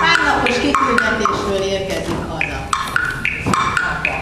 Pár napos kiküldetésről érkezik haza. Apa.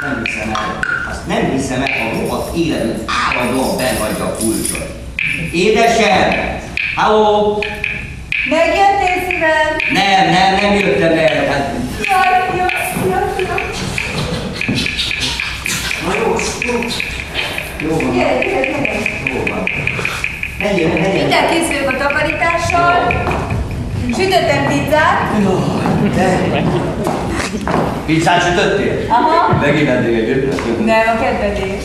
Nem hiszem el. Azt nem hiszem el, a rohadt életünk állandóan benhagyja a kulcsot. Édesem! Halló! Megjöttél szívem? Nem, nem, nem jöttem jó, van, Gyere, gyere, gyere. jó van. Menjél, menjél. Mindjárt készülök a takarítással. Sütöttem pizzát. Te. Pizzát sütöttél? Aha. Megint vendégek jöttek? Nem, a kedvedé.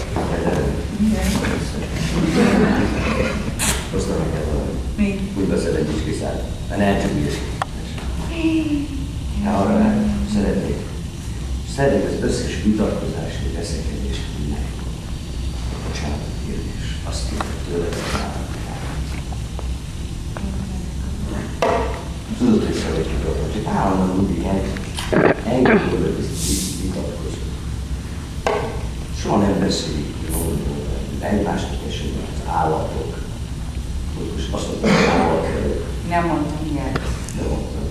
Hoztam neked valamit. Mi? Úgy beszél egy kis kiszállt. De ne csak ügyes. Hát arra nem. Szeretnék. Szeretnék az összes vitatkozás, vagy beszélgetés meg. Bocsánatot kérni, és azt tőled, hogy. Tudod, hogy szeretjük a hogy állandóan mindig engem tudod, hogy vitatkozunk. Soha nem beszélik egymásnak esetben az állatok. Hogy most azt mondtam, hogy állat vagyok. Nem mondtam ilyet. Mondtam.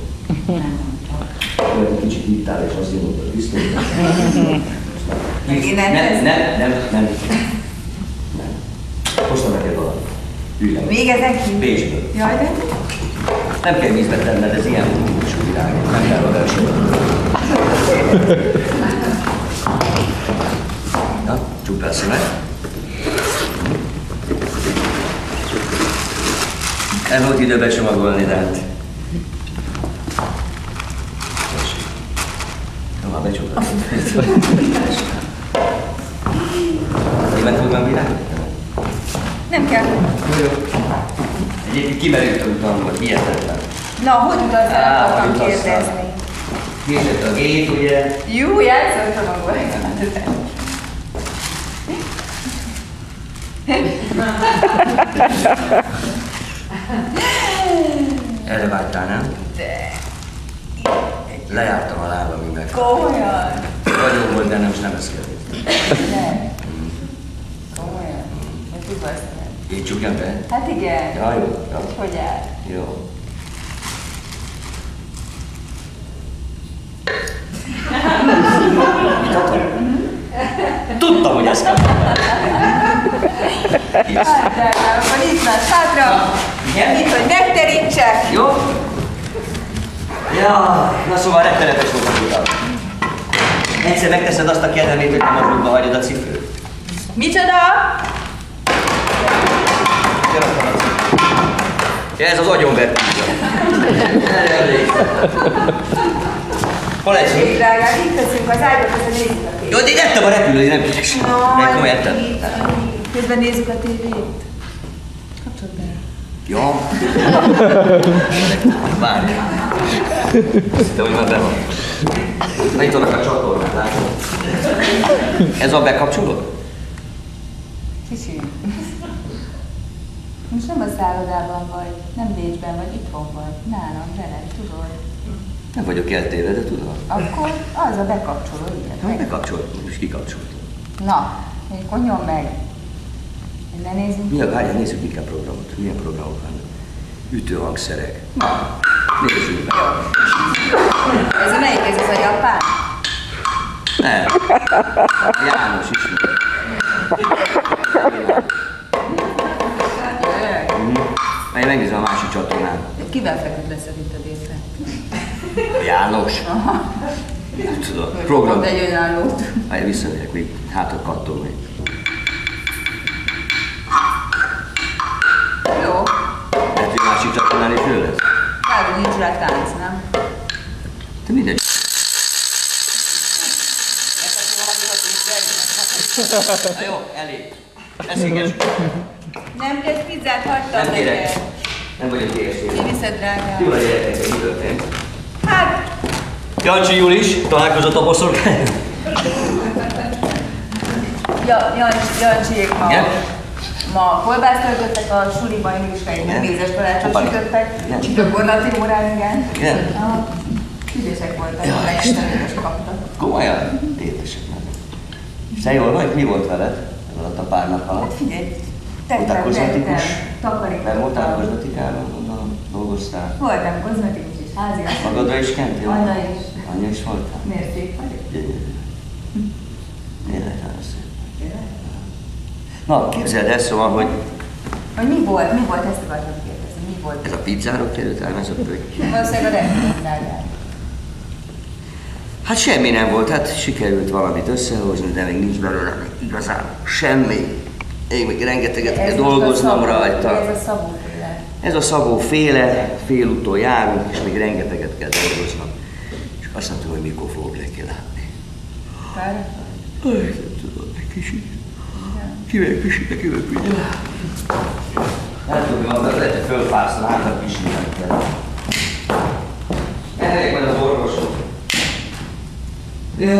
Nem mondtam. Majd egy kicsit hittál, és azt mondtad, biztos. Meg én nem, nem, nem, nem. Nem. Hoztam neked valamit. Ülj le. Még ezek ki? Bécsből. Jaj, de Nem kell vízbe tenned, ez ilyen típusú világ. Nem kell a verseny. Na, csukd a szemet. El volt idő becsomagolni, de hát... Jó, már becsomagoltam. Német úr nem virág? Nem kell. Egyébként kimerültem utána, hogy hihetetlen. Na, hogy utalsz Á, el, akartam kérdezni. Késett a gép, ugye? Jó, játszottam a volt. Erre vágytál, nem? De, Lejártam a lábam, meg. komolyan. Vagyok volt, de nem, most nem ez kell. Nem. Komolyan. Utalsz el? Így csukjam be? Hát igen. Ja, jó. Ja. Hogy áll? Jó. Akar? Tudtam, hogy ezt kell. Hát, akkor itt más hátra. Igen? Itt, hogy megterítsek. Jó? Ja, na szóval rettenetes volt a utat. Egyszer megteszed azt a kedvemét, hogy nem a hagyod a cipőt. Micsoda? Ja, ez az agyonvert pizza. Hol egy Én drágám, itt veszünk az ágyba, közben nézzük a tévét. Jó, de én ettem a repülőt, nem ügyes. Nem komoly ettem. Közben nézzük a tévét. Kapcsold be. Ja. Várj. De hogy már be van. Na itt vannak a csatornák, látod? Ez a bekapcsolod? Kicsi. Most nem a szállodában vagy, nem Bécsben vagy, itthon vagy. Nálam, veled, tudod. Nem vagyok eltéve, de tudom. Akkor az a bekapcsoló, igen. Hogy bekapcsoltam, és kikapcsoltam. Na, akkor nyom meg. Ne nézzünk. Mi a várjál, nézzük inkább programot. Milyen programok vannak? Ütőhangszerek. Nézzük meg. Ez a melyik, ez az a japán? Nem. János ismer. Majd megnézem a másik csatornán. Kivel feküdt le szerinted? A János. Aha. Nem tudom. Program. Egy önállót. Majd visszamegyek még hátra kattolni. Jó. Lehet, hogy a másik csatornán is ő lesz. Kár, hogy nincs rá tánc, nem? De mindegy. Na jó, elég. Eszik Nem kezd pizzát, hagytam Nem kérek. Nem vagyok éhes. Kiviszed, Jó drágám. a gyerekek, mi történt? Hát, Jancsi Julis, találkozott a boszorkány. ja, Jancs, Jancsiék ma, Igen? ma kolbászt töltöttek a suliba, én is egy Igen? mézes Hoppá. sütöttek. Gyakorlati órán, igen. Igen? Ügyesek voltak, Jaj, lehetőséges kaptak. Komolyan? Tétesek meg. És te jól vagy? Mi volt veled? Alatt a pár nap Hát alatt? figyelj, Voltál tettem, kozmetikus? tettem, Nem voltál takarítottam. kozmetikában, gondolom, dolgoztál? Voltam kozmetikus és házias. Magadra is kentél? Anya is. Anya is voltál? Miért szép vagyok? Gyönyörű. Nagyon szép. Na, képzeld el, szóval, hogy Hogy mi volt, mi volt, ezt akartam kérdezni, mi volt? ez a pizzáról került el, ez a pötty. Valószínűleg a rendszerűen Hát semmi nem volt, hát sikerült valamit összehozni, de még nincs belőle igazán semmi. Én még rengeteget kell dolgoznom rajta. Ez a szabóféle. Ez a Szabó féle, félúton járunk, és még rengeteget kell dolgoznom. És azt nem tudom, hogy mikor fogok neki látni. Pár? Nem tudom, egy kicsit. Kivel kicsit, kivel kicsit. Nem tudom, van, de lehet, hogy fölfászol, hát a kicsit kell. Az orvoshoz. Jaj.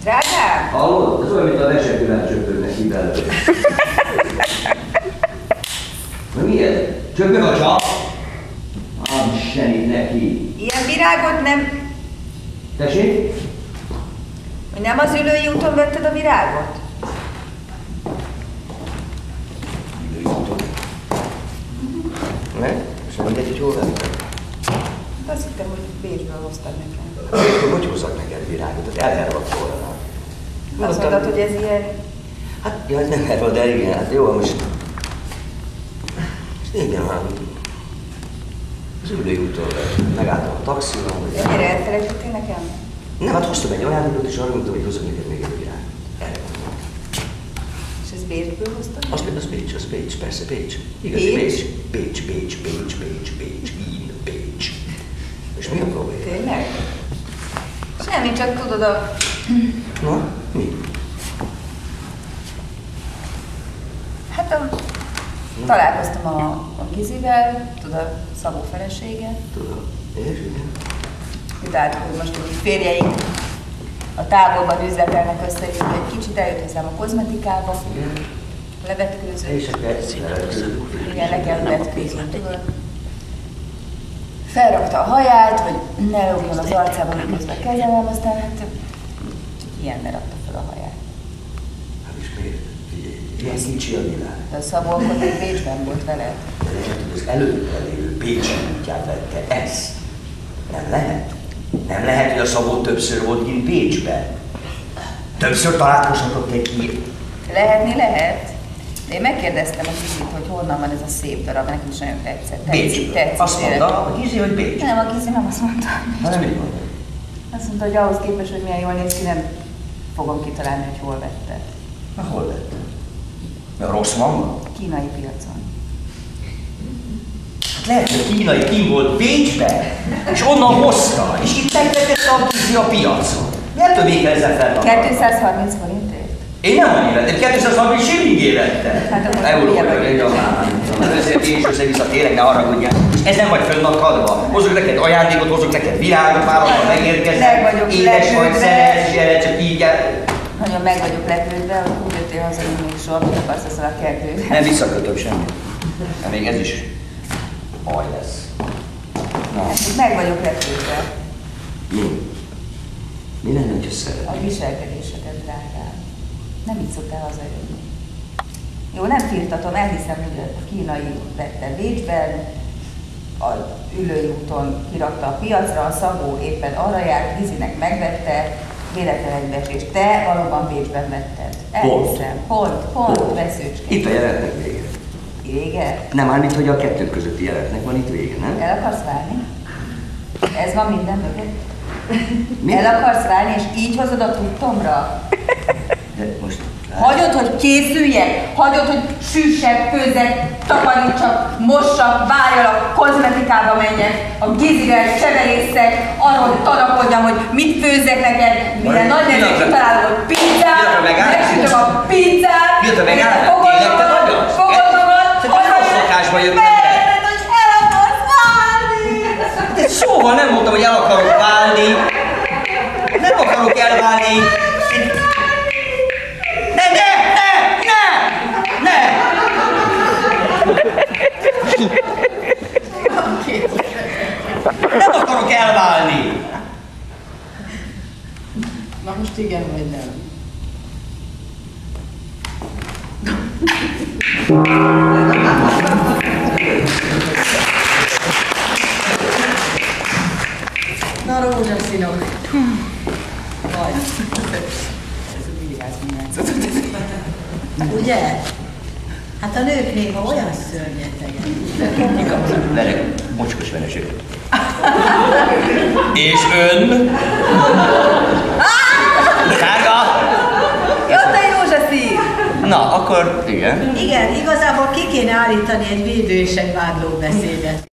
Drágám! Hallod? Ez olyan, mint a vesekővel csöpögnek ki belőle. Na mi ez? Csöpög a csap? Ad semmit neki. Ilyen virágot nem... Tessék? Hogy nem az ülői úton vetted a virágot? Ne? És nem mindegy, hogy hol vettem. Hát azt hittem, hogy Bécsből hoztad nekem. Hogy hozzak neked virágot? Az elherva volna. Azt mondtad, hogy ez ilyen... Hát, ja, nem erről, de igen, hát jó, most... Igen, hát... Az ülői úton lett. Megálltam a taxival. Ennyire elfelejtettél nekem? Nem, hát hoztam egy ajándékot, és arra mondtam, hogy hozzak neked még egy virágot. Erre mondom. És ez Bécsből hoztad? Az, az Bécs, az Bécs, persze Bécs. Igazi Bécs? Bécs. Bécs, Bécs, Bécs, Bécs, Bécs, Bécs. És mi a probléma? Tényleg? Semmi, csak tudod a... Na, mi? Hát a... Találkoztam a, a Gizivel, tudod, a Szabó felesége. Tudom. És igen. Kitaláltuk, hogy most úgy férjeink a távolban üzletelnek össze, és egy kicsit eljött hozzám a kozmetikába, Igen. levetkőző. És ezt Igen, nekem levetkőző, tudod. Felrakta a haját, hogy ne lógjon az arcában, miközben kezelem, aztán hát ilyen rakta fel a haját. Hát is miért? Ilyen kicsi a világ. De a Szabó akkor még Bécsben volt vele. De hogy az előtte lévő Pécsi útját vette ez. Nem lehet. Nem lehet, hogy a Szabó többször volt kint Bécsben. Többször találkozhatott egy ilyen. Lehetni lehet. De én megkérdeztem a kicsit, hogy honnan van ez a szép darab, nekem is nagyon tetszett. Tetszik, Bécs. tetszik. Azt mondta, a Gizi, hogy Bécs. Nem, a Gizi nem azt mondta. Hát nem így mondta. Azt mondta, hogy ahhoz képest, hogy milyen jól néz ki, nem fogom kitalálni, hogy hol vette. Na hol lett? Na rossz van? Kínai piacon. Hát lehet, hogy kínai kim volt Bécsben, és onnan hozta, és itt megvetette a Gizi a piacon. Miért többé ezzel felnapolni? 230 forintért? Én nem annyira, én 230 shillingé vettem. Hát akkor Európa, ugye egy a Ezért én is össze-vissza tényleg, ne haragudjál. Ez nem vagy fönnakadva. Hozok neked ajándékot, hozok neked virágot, válaszol, megérkezem. Meg vagyok Édes vagy, szerelmes, gyere, csak így. Nagyon meg vagyok lepődve, úgy jöttél haza, hogy még soha, mit akarsz ezzel a kertővel. Nem visszakötöm semmit. De még ez is baj lesz. Na, Hát, meg vagyok lepődve. mi? Mi lenne, hogyha A szeretnél? viselkedésedet, drágám. Nem így szoktál hazajönni. Jó, nem firtatom, elhiszem, hogy a kínai vette Bécsben, a ülői úton kirakta a piacra, a Szabó éppen arra járt, Gizinek megvette, véletlen egybeesés. Te valóban Bécsben vetted. Elhiszem. Pont, pont, Hol? veszőcske. Itt a jelenetnek vége. Vége? Nem, mármint, hogy a kettő közötti jelenetnek van itt vége, nem? El akarsz válni? Ez van minden mögött? Mi? El akarsz válni, és így hozod a tudtomra? Most... Hagyod, hogy készüljek? Hagyod, hogy süssek, főzzek, takarítsak, mossak, várjalak, kozmetikába menjek, a gizivel cseverészek, arról tanakodjam, hogy mit főzzek neked, mire nagy nevű kitalálom, hogy pizzát, megsütöm a pizzát, Pillanatra meg megállsz, fogod tényleg te az? fogod magad, hogy jöttem be. Mert, hogy el akarsz válni! De szóval nem mondtam, hogy el akarok válni. Nem akarok elválni. Nem akarok elválni. Na most igen vagy nem? Na, rózsaszínok. Vagy. Ez a vigyázz, játszott. Ugye? Hát a nők néha olyan szörnyetegek. Igaz, lereg, mocskos vereséget. És ön? Sárga? Jött a Józsefín! Na, akkor igen. Igen, igazából ki kéne állítani egy védő és egy vádló beszédet.